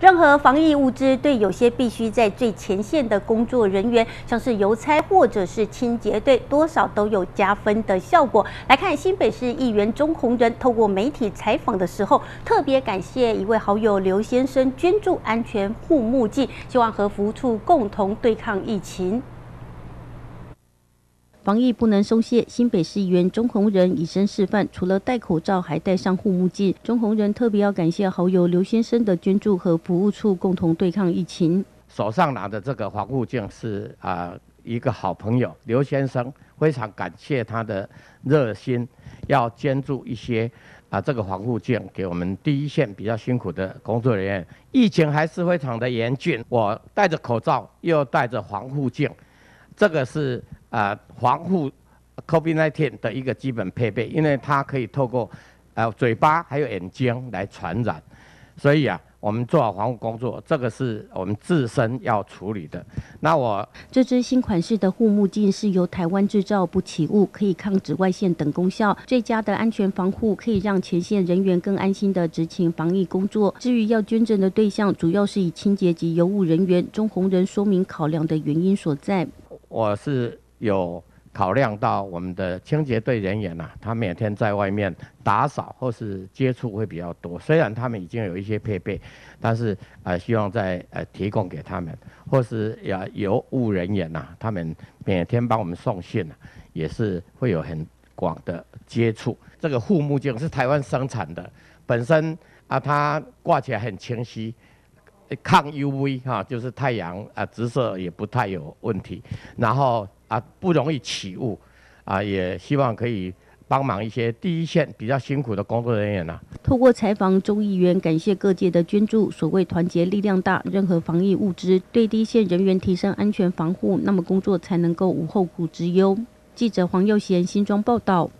任何防疫物资对有些必须在最前线的工作人员，像是邮差或者是清洁队，多少都有加分的效果。来看新北市议员钟宏仁透过媒体采访的时候，特别感谢一位好友刘先生捐助安全护目镜，希望和服务处共同对抗疫情。防疫不能松懈，新北市议员钟宏仁以身示范，除了戴口罩，还戴上护目镜。钟宏仁特别要感谢好友刘先生的捐助和服务处共同对抗疫情。手上拿的这个防护镜是啊一个好朋友刘先生，非常感谢他的热心，要捐助一些啊这个防护镜给我们第一线比较辛苦的工作人员。疫情还是非常的严峻，我戴着口罩又戴着防护镜，这个是。啊，防护 COVID-19 的一个基本配备，因为它可以透过呃嘴巴还有眼睛来传染，所以啊，我们做好防护工作，这个是我们自身要处理的。那我这支新款式的护目镜是由台湾制造，不起雾，可以抗紫外线等功效，最佳的安全防护，可以让前线人员更安心的执勤防疫工作。至于要捐赠的对象，主要是以清洁及邮务人员。钟宏仁说明考量的原因所在。我是。有考量到我们的清洁队人员呐，他每天在外面打扫或是接触会比较多。虽然他们已经有一些配备，但是呃，希望再呃提供给他们，或是要邮务人员呐，他们每天帮我们送信呐，也是会有很广的接触。这个护目镜是台湾生产的，本身啊，它挂起来很清晰。抗 UV 哈，就是太阳啊，直射也不太有问题，然后啊不容易起雾，啊也希望可以帮忙一些第一线比较辛苦的工作人员呐。透过采访，中议员感谢各界的捐助，所谓团结力量大，任何防疫物资对第一线人员提升安全防护，那么工作才能够无后顾之忧。记者黄佑贤新庄报道。